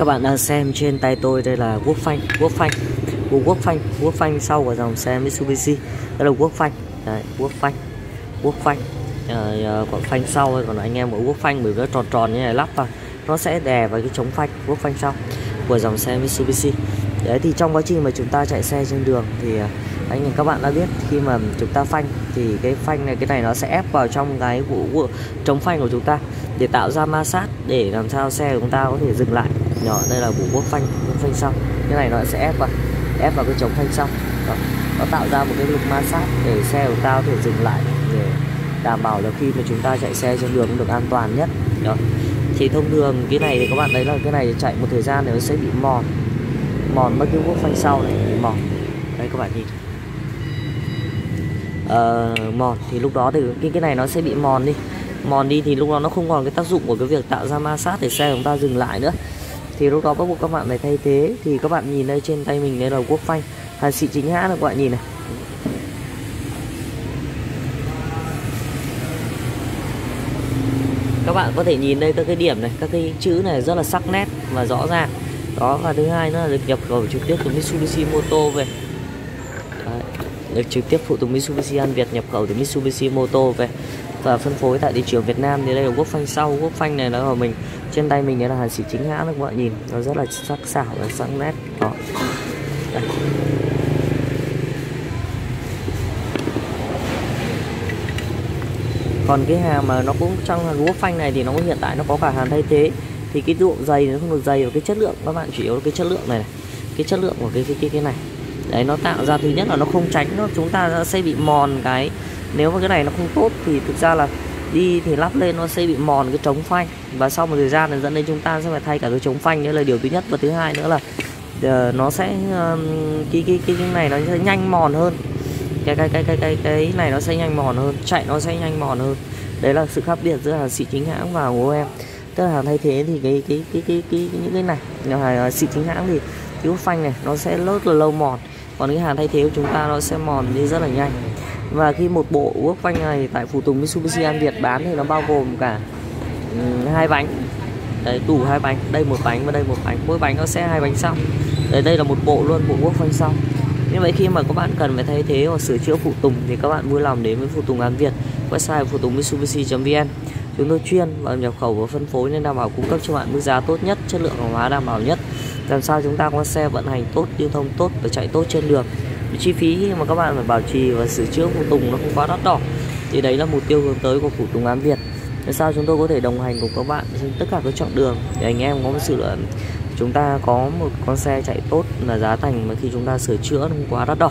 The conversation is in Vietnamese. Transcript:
Các bạn đang xem trên tay tôi đây là quốc phanh, quốc phanh, quốc phanh, quốc phanh sau của dòng xe Mitsubishi. Đây là quốc phanh, đấy, quốc phanh, quốc phanh. À, còn phanh sau còn anh em của quốc phanh bởi nó tròn tròn như này lắp vào nó sẽ đè vào cái chống phanh quốc phanh sau của dòng xe Mitsubishi. Đấy thì trong quá trình mà chúng ta chạy xe trên đường thì ờ, anh các bạn đã biết khi mà chúng ta phanh thì cái phanh này cái này nó sẽ ép vào trong cái vụ chống phanh của chúng ta để tạo ra ma sát để làm sao xe của chúng ta có thể dừng lại nhỏ đây là củ quốc phanh quốc phanh sau cái này nó sẽ ép vào ép vào cái chống phanh sau Đó. nó tạo ra một cái lực ma sát để xe của ta có thể dừng lại để đảm bảo là khi mà chúng ta chạy xe trên đường được an toàn nhất. Đó. thì thông thường cái này thì các bạn thấy là cái này chạy một thời gian thì nó sẽ bị mòn mòn mất cái quốc phanh sau này bị mòn. Đây các bạn nhìn. Uh, mòn thì lúc đó thì cái cái này nó sẽ bị mòn đi. Mòn đi thì lúc đó nó không còn cái tác dụng của cái việc tạo ra ma sát để xe chúng ta dừng lại nữa thì lúc đó bắt buộc các bạn phải thay thế. Thì các bạn nhìn đây trên tay mình đây là quốc phanh. Hàn xị chính hãng các bạn nhìn này. Các bạn có thể nhìn đây các cái điểm này các cái chữ này rất là sắc nét và rõ ràng. Đó và thứ hai nữa là được nhập khẩu trực tiếp từ Mitsubishi Moto về. Đấy, được trực tiếp phụ tùng Mitsubishi An Việt nhập khẩu từ Mitsubishi Moto về. Và phân phối tại thị trường Việt Nam. Thì đây là quốc phanh sau. Quốc phanh này nó của mình trên tay mình đấy là hàng xỉ chính hãng các bạn nhìn nó rất là sắc sảo và sắc nét. Đó. Đây. còn cái hàng mà nó cũng trong hàng gỗ phanh này thì nó hiện tại nó có cả hàng thay thế. Thì cái độ dày nó không được dày và cái chất lượng các bạn chủ yếu là cái chất lượng này, này. Cái chất lượng của cái cái cái cái này. Đấy nó tạo ra thứ nhất là nó không tránh nó chúng ta sẽ bị mòn cái nếu mà cái này nó không tốt thì thực ra là đi thì lắp lên nó sẽ bị mòn cái trống phanh. Và sau một thời gian thì dẫn đến chúng ta sẽ phải thay cả cái trống phanh nữa là điều thứ nhất. Và thứ hai nữa là uh, nó sẽ uh, cái, cái cái cái này nó sẽ nhanh mòn hơn. Cái cái cái cái cái cái này nó sẽ nhanh mòn hơn chạy nó sẽ nhanh mòn hơn. Đấy là sự khác biệt giữa hàng xịn chính hãng và của em tức là hàng thay thế thì cái cái cái cái, cái, cái những cái này hàng à, xịn chính hãng thì cái phanh này nó sẽ rất là lâu mòn. Còn cái hàng thay thế của chúng ta nó sẽ mòn đi rất là nhanh và khi một bộ quốc phanh này tại phụ tùng Mitsubishi An Việt bán thì nó bao gồm cả ừ, hai bánh. Đấy đủ hai bánh, đây một bánh và đây một bánh. Mỗi bánh nó sẽ hai bánh sau. Đấy, đây là một bộ luôn, bộ quốc phanh sau. Như vậy khi mà các bạn cần phải thay thế hoặc sửa chữa phụ tùng thì các bạn vui lòng đến với phụ tùng An Việt, website phụ tùng mitsubishi.vn chúng tôi chuyên và nhập khẩu và phân phối nên đảm bảo cung cấp cho bạn mức giá tốt nhất, chất lượng hàng hóa đảm bảo nhất. Làm sao chúng ta có xe vận hành tốt, lưu thông tốt và chạy tốt trên đường chi phí mà các bạn phải bảo trì và sửa chữa phụ tùng nó không quá đắt đỏ. Thì đấy là mục tiêu hướng tới của phụ tùng Ám Việt. Làm sao chúng tôi có thể đồng hành cùng các bạn trên tất cả các chặng đường? Để anh em có một sự chúng ta có một con xe chạy tốt là giá thành mà khi chúng ta sửa chữa nó không quá đắt đỏ.